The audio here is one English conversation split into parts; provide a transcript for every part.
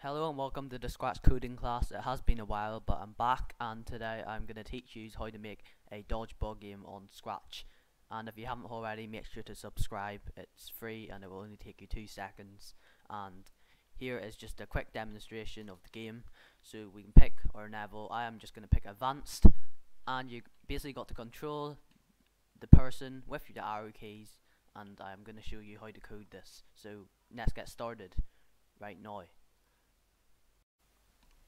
Hello and welcome to the Scratch coding class. It has been a while but I'm back and today I'm going to teach you how to make a dodgeball game on Scratch. And if you haven't already make sure to subscribe. It's free and it will only take you 2 seconds. And here is just a quick demonstration of the game. So we can pick our level. I am just going to pick advanced and you basically got to control the person with the arrow keys and I'm going to show you how to code this. So let's get started right now.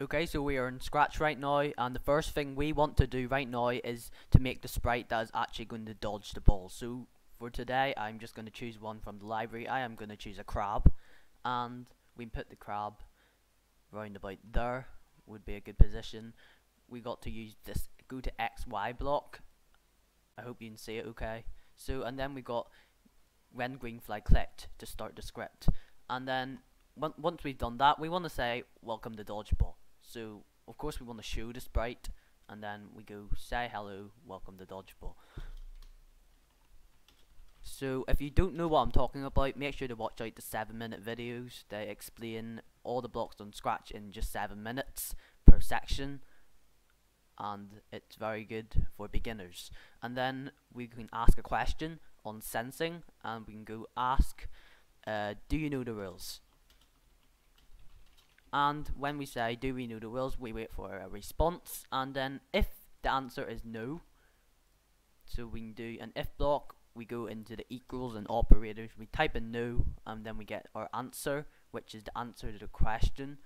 Okay, so we are in Scratch right now, and the first thing we want to do right now is to make the sprite that is actually going to dodge the ball. So for today, I'm just going to choose one from the library. I am going to choose a crab, and we put the crab round about there, would be a good position. We got to use this, go to XY block. I hope you can see it okay. So, and then we got when green flag clicked to start the script. And then once we've done that, we want to say welcome to dodgeball. So of course we want to show the sprite and then we go say hello, welcome to Dodgeball. So if you don't know what I'm talking about, make sure to watch out the 7 minute videos. They explain all the blocks on Scratch in just 7 minutes per section. And it's very good for beginners. And then we can ask a question on sensing and we can go ask, uh, do you know the rules? And when we say do we know the rules? we wait for a response and then if the answer is no so we can do an if block we go into the equals and operators we type in no and then we get our answer which is the answer to the question.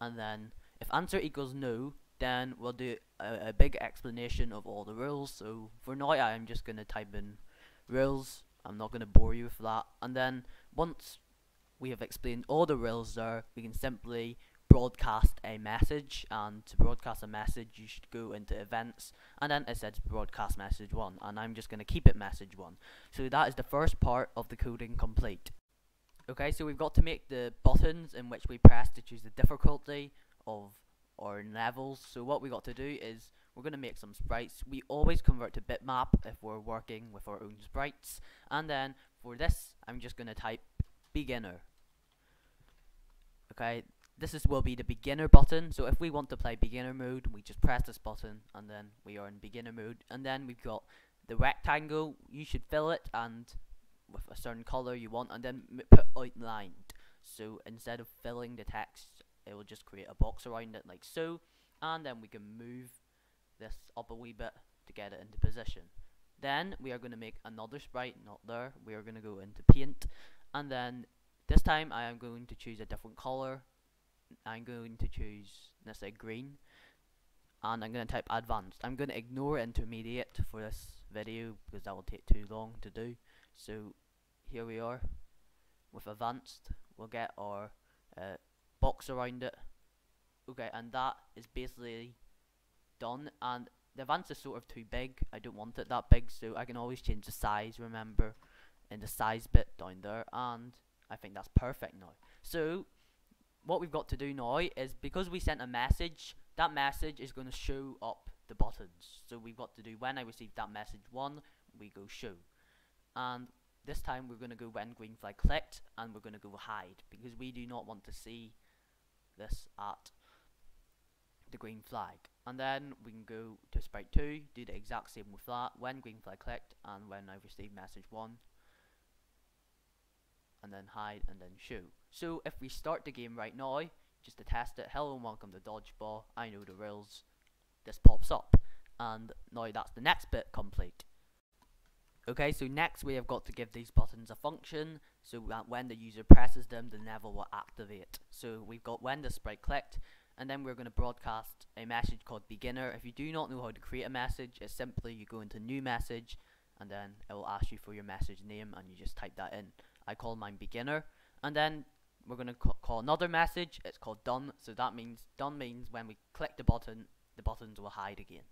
And then if answer equals no then we'll do a, a big explanation of all the rules. So for now I'm just going to type in rules. I'm not going to bore you with that. And then once we have explained all the rules there, we can simply broadcast a message and to broadcast a message you should go into events and then it says broadcast message 1 and I'm just going to keep it message 1 so that is the first part of the coding complete. Okay so we've got to make the buttons in which we press to choose the difficulty of our levels. So what we got to do is we're going to make some sprites. We always convert to bitmap if we're working with our own sprites. And then for this I'm just going to type beginner. Okay, this is will be the beginner button. So if we want to play beginner mode, we just press this button and then we are in beginner mode. And then we've got the rectangle. You should fill it and with a certain color you want, and then put outlined. So instead of filling the text, it will just create a box around it like so. And then we can move this up a wee bit to get it into position. Then we are going to make another sprite, not there. We are going to go into paint and then this time I am going to choose a different color I'm going to choose let's say green. And I'm going to type advanced. I'm going to ignore intermediate for this video because that will take too long to do. So here we are. With advanced we'll get our uh, box around it. Okay and that is basically done. And the advanced is sort of too big. I don't want it that big so I can always change the size remember in the size bit down there and I think that's perfect now. So what we've got to do now is because we sent a message, that message is going to show up the buttons. So we've got to do when I receive that message one, we go show. And this time we're going to go when green flag clicked and we're going to go hide because we do not want to see this at the green flag. And then we can go to sprite 2, do the exact same with that, when green flag clicked and when I receive message 1 and then hide and then shoot. So if we start the game right now, just to test it, hello and welcome to Dodgeball, I know the rules, this pops up. And now that's the next bit complete. Okay, so next we have got to give these buttons a function, so that when the user presses them, the level will activate. So we've got when the sprite clicked, and then we're going to broadcast a message called beginner. If you do not know how to create a message, it's simply you go into new message, and then it will ask you for your message name, and you just type that in. I call mine beginner. And then we're going to call another message. It's called done. So that means done means when we click the button the buttons will hide again.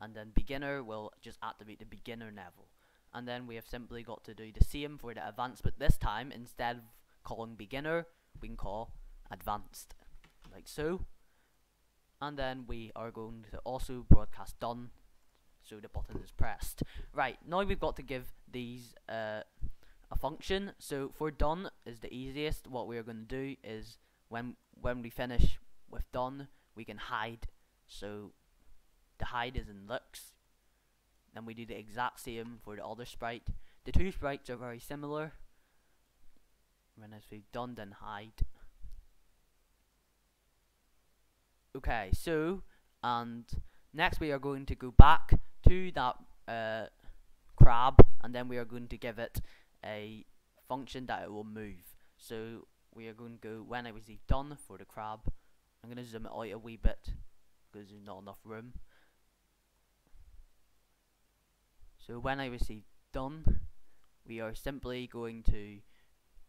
And then beginner will just activate the beginner level. And then we have simply got to do the same for the advanced but this time instead of calling beginner we can call advanced. Like so. And then we are going to also broadcast done. So the button is pressed. Right now we've got to give these uh, function. So for done is the easiest. What we're going to do is when when we finish with done, we can hide. So the hide is in looks. Then we do the exact same for the other sprite. The two sprites are very similar. When as we've done, then hide. Okay, so and next we are going to go back to that uh, crab, and then we are going to give it a function that it will move. So we are going to go when I receive done for the crab. I'm going to zoom it out a wee bit because there's not enough room. So when I receive done, we are simply going to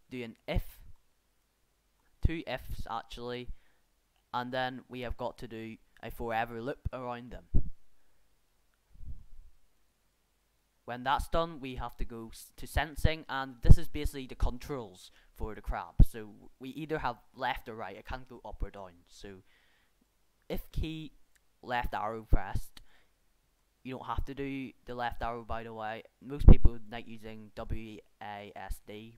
do an if, two ifs actually, and then we have got to do a forever loop around them. When that's done, we have to go to sensing, and this is basically the controls for the crab. So we either have left or right, it can't go up or down. So if key left arrow pressed, you don't have to do the left arrow by the way. Most people like using WASD.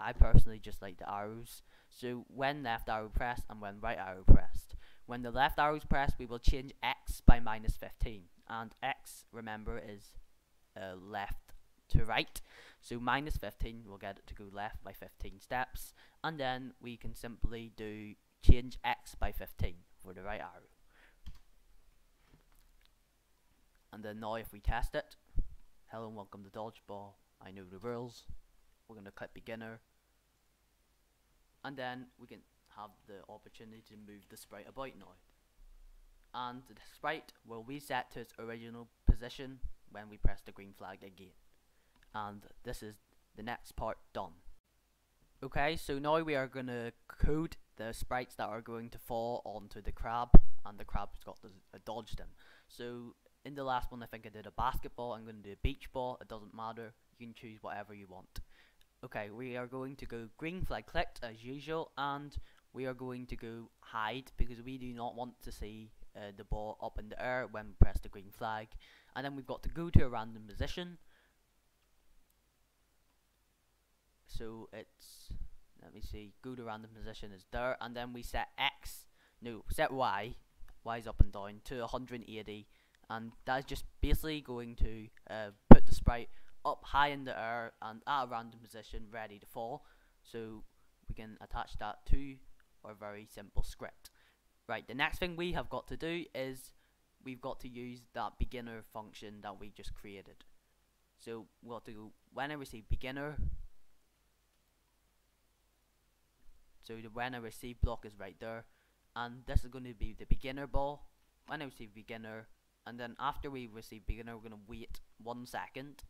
I personally just like the arrows. So when left arrow pressed and when right arrow pressed. When the left arrow is pressed, we will change x by minus 15. And x, remember, is uh, left to right. So minus 15 will get it to go left by 15 steps. And then we can simply do change x by 15 for the right arrow. And then now if we test it, hello and welcome to Dodgeball, I know the rules. We're going to click beginner. And then we can have the opportunity to move the sprite about now. And the sprite will reset to its original position when we press the green flag again. And this is the next part done. Okay, so now we are going to code the sprites that are going to fall onto the crab, and the crab's got to uh, dodge them. So in the last one, I think I did a basketball. I'm going to do a beach ball. It doesn't matter. You can choose whatever you want. Okay, we are going to go green flag clicked as usual, and we are going to go hide because we do not want to see uh, the ball up in the air when we press the green flag. And then we've got to go to a random position. So it's let me see go to random position is there. And then we set X no set Y Y is up and down to 180 and that's just basically going to uh, put the sprite up high in the air and at a random position ready to fall. So we can attach that to our very simple script right the next thing we have got to do is we've got to use that beginner function that we just created. So we'll go when I receive beginner. So the when I receive block is right there. And this is going to be the beginner ball. When I receive beginner. And then after we receive beginner, we're going to wait one second.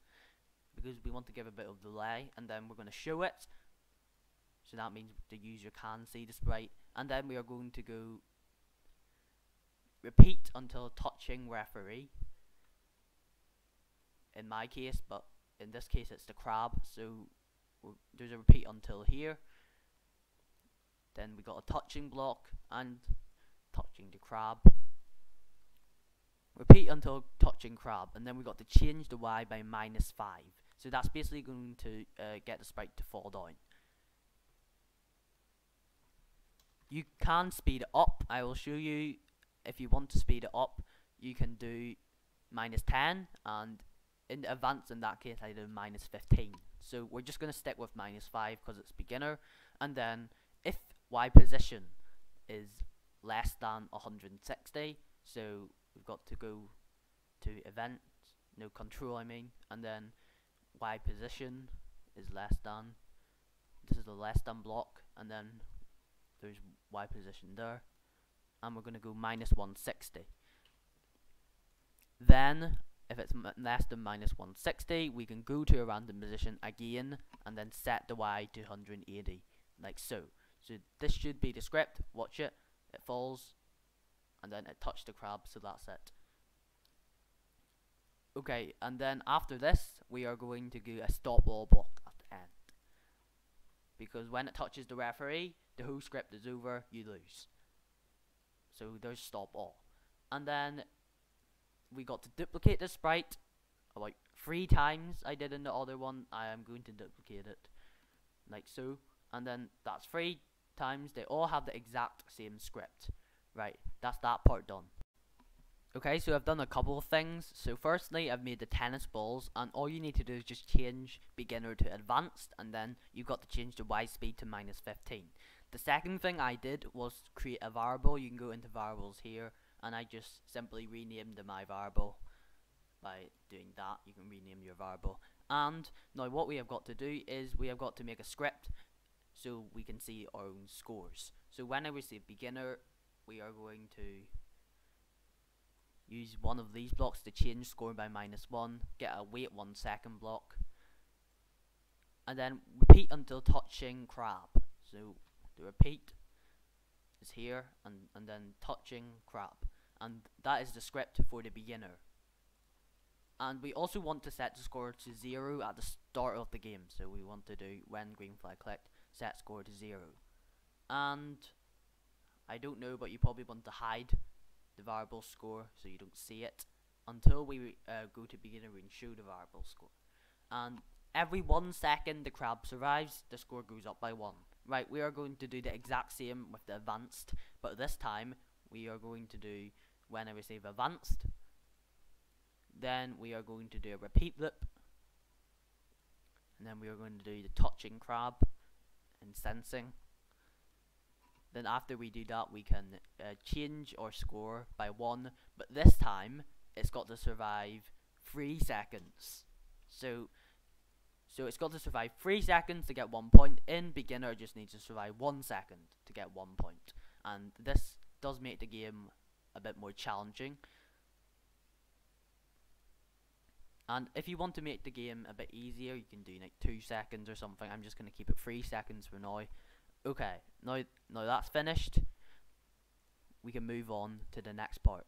Because we want to give a bit of delay. And then we're going to show it. So that means the user can see the sprite. And then we are going to go repeat until touching referee. In my case but in this case it's the crab so there's a repeat until here. Then we got a touching block and touching the crab. Repeat until touching crab and then we got to change the y by minus 5 so that's basically going to uh, get the sprite to fall down. You can speed it up. I will show you if you want to speed it up, you can do minus 10, and in advance in that case, I do minus 15. So we're just going to stick with minus 5 because it's beginner, and then if Y position is less than 160, so we've got to go to event, no control I mean, and then Y position is less than, this is the less than block, and then there's Y position there, and we're going to go minus 160. Then, if it's less than minus 160, we can go to a random position again and then set the y to 180, like so. So this should be the script, watch it, it falls, and then it touched the crab, so that's it. Okay, and then after this, we are going to do a stop all block at the end. Because when it touches the referee, the whole script is over, you lose. So there's stop all. And then we got to duplicate the sprite about three times I did in the other one. I am going to duplicate it like so. And then that's three times, they all have the exact same script. Right, that's that part done. Okay, so I've done a couple of things. So firstly, I've made the tennis balls, and all you need to do is just change beginner to advanced, and then you've got to change the Y speed to minus 15. The second thing I did was create a variable. You can go into variables here, and I just simply renamed my variable by doing that. You can rename your variable. And now what we have got to do is we have got to make a script so we can see our own scores. So whenever we say beginner, we are going to use one of these blocks to change score by minus 1, get a wait 1 second block, and then repeat until touching crab. So the repeat is here, and, and then touching crab. And that is the script for the beginner. And we also want to set the score to 0 at the start of the game. So we want to do when green flag clicked, set score to 0. And I don't know, but you probably want to hide the variable score so you don't see it until we uh, go to beginner and show the variable score. And every one second the crab survives, the score goes up by one. Right, we are going to do the exact same with the advanced, but this time we are going to do whenever save advanced, then we are going to do a repeat loop, and then we are going to do the touching crab and sensing. Then after we do that, we can uh, change our score by one, but this time it's got to survive three seconds. So, so it's got to survive three seconds to get one point. In beginner, just needs to survive one second to get one point. point, and this does make the game a bit more challenging. And if you want to make the game a bit easier, you can do like 2 seconds or something. I'm just going to keep it 3 seconds for now. Okay, now, now that's finished. We can move on to the next part.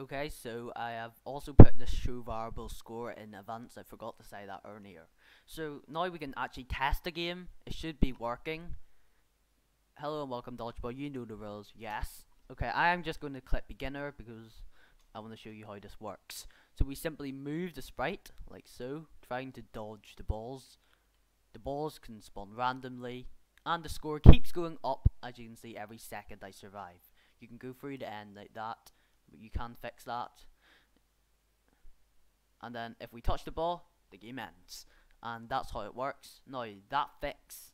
Okay, so I have also put the show variable score in advance. I forgot to say that earlier. So now we can actually test the game. It should be working. Hello and welcome Dodgeball. You know the rules. Yes. Okay, I am just going to click beginner because I want to show you how this works. So we simply move the sprite, like so, trying to dodge the balls. The balls can spawn randomly, and the score keeps going up, as you can see, every second I survive. You can go through the end like that, you can fix that. And then if we touch the ball, the game ends. And that's how it works. Now, that fix,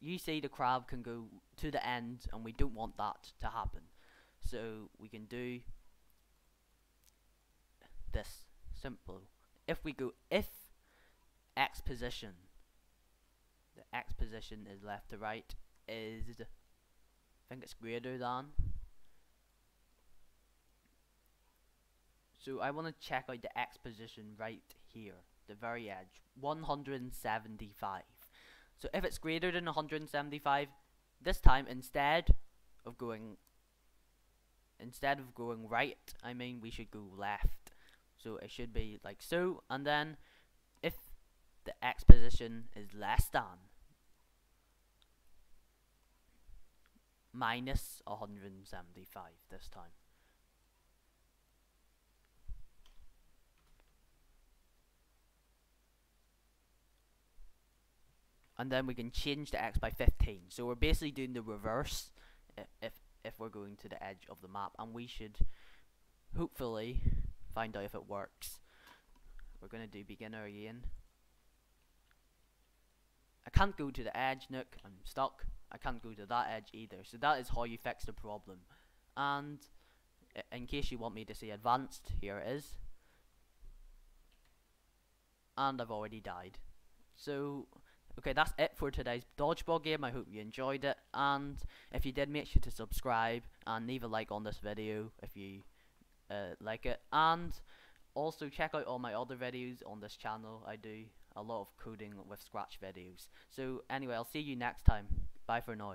you see the crab can go to the end, and we don't want that to happen. So we can do this simple. If we go if x position, the x position is left to right is I think it's greater than. So I want to check out the x position right here, the very edge, 175. So if it's greater than 175, this time instead of going instead of going right, I mean we should go left. So it should be like so, and then if the x position is less than minus 175 this time. And then we can change the x by 15. So we're basically doing the reverse if if we're going to the edge of the map and we should hopefully find out if it works. We're going to do beginner again. I can't go to the edge, Nook. I'm stuck. I can't go to that edge either. So that is how you fix the problem. And in case you want me to say advanced, here it is. And I've already died. So, okay, that's it for today's dodgeball game. I hope you enjoyed it. And if you did, make sure to subscribe and leave a like on this video if you uh, like it. And also check out all my other videos on this channel. I do a lot of coding with Scratch videos. So anyway, I'll see you next time. Bye for now.